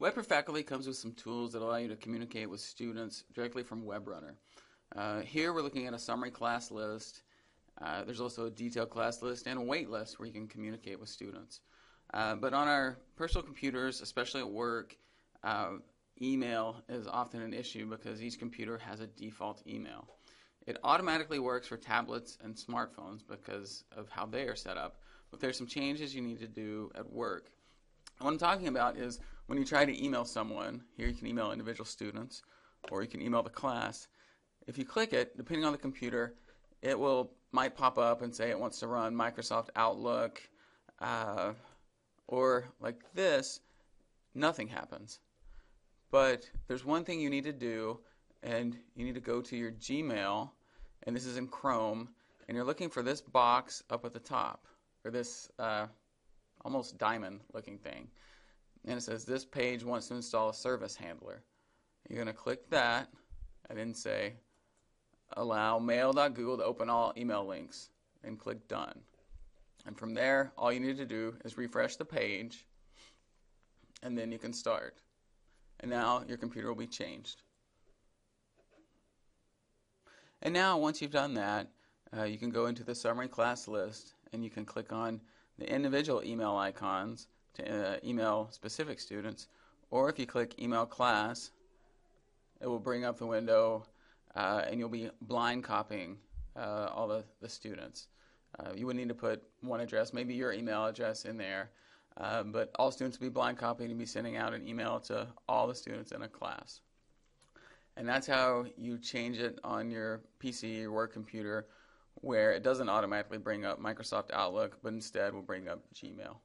Web Faculty comes with some tools that allow you to communicate with students directly from WebRunner. Uh, here we're looking at a summary class list. Uh, there's also a detailed class list and a wait list where you can communicate with students. Uh, but on our personal computers, especially at work, uh, email is often an issue because each computer has a default email. It automatically works for tablets and smartphones because of how they are set up, but there's some changes you need to do at work. what I'm talking about is when you try to email someone, here you can email individual students or you can email the class. If you click it, depending on the computer, it will might pop up and say it wants to run Microsoft Outlook, uh, or like this, nothing happens. But there's one thing you need to do, and you need to go to your Gmail, and this is in Chrome, and you're looking for this box up at the top, or this uh, almost diamond looking thing. And it says this page wants to install a service handler. You're going to click that, and then say allow mail.google to open all email links, and click done. And from there, all you need to do is refresh the page, and then you can start and now your computer will be changed. And now, once you've done that, uh, you can go into the summary class list and you can click on the individual email icons to uh, email specific students. Or if you click email class, it will bring up the window uh, and you'll be blind copying uh, all the, the students. Uh, you would need to put one address, maybe your email address in there, um, but all students will be blind copying and be sending out an email to all the students in a class. And that's how you change it on your PC, your work computer, where it doesn't automatically bring up Microsoft Outlook, but instead will bring up Gmail.